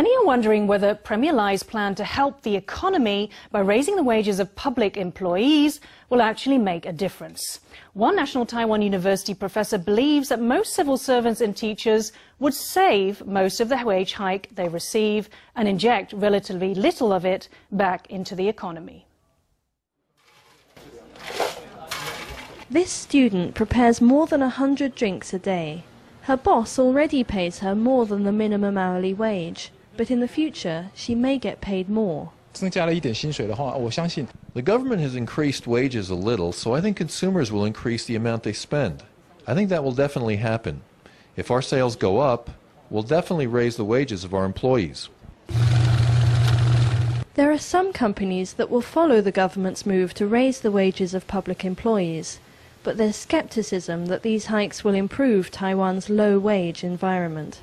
Many are wondering whether Premier Lai's plan to help the economy by raising the wages of public employees will actually make a difference. One National Taiwan University professor believes that most civil servants and teachers would save most of the wage hike they receive and inject relatively little of it back into the economy. This student prepares more than a hundred drinks a day. Her boss already pays her more than the minimum hourly wage but in the future she may get paid more. The government has increased wages a little, so I think consumers will increase the amount they spend. I think that will definitely happen. If our sales go up, we'll definitely raise the wages of our employees. There are some companies that will follow the government's move to raise the wages of public employees but there's skepticism that these hikes will improve Taiwan's low-wage environment.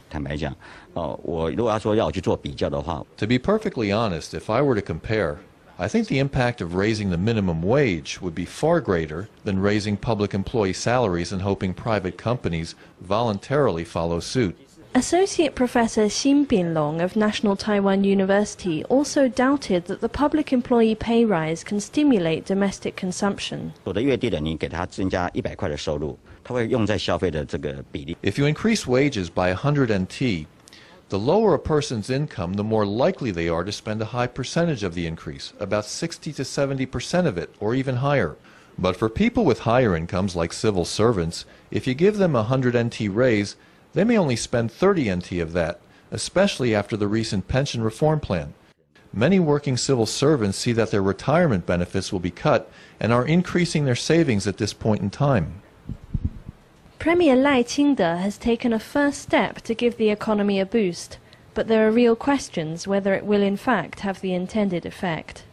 To be perfectly honest, if I were to compare, I think the impact of raising the minimum wage would be far greater than raising public employee salaries and hoping private companies voluntarily follow suit. Associate Professor Hsin Ping-lung of National Taiwan University also doubted that the public employee pay rise can stimulate domestic consumption. If you increase wages by 100 NT, the lower a person's income, the more likely they are to spend a high percentage of the increase, about 60 to 70 percent of it, or even higher. But for people with higher incomes like civil servants, if you give them a 100 NT raise, they may only spend 30 NT of that, especially after the recent pension reform plan. Many working civil servants see that their retirement benefits will be cut and are increasing their savings at this point in time. Premier Lai Ching-te has taken a first step to give the economy a boost, but there are real questions whether it will in fact have the intended effect.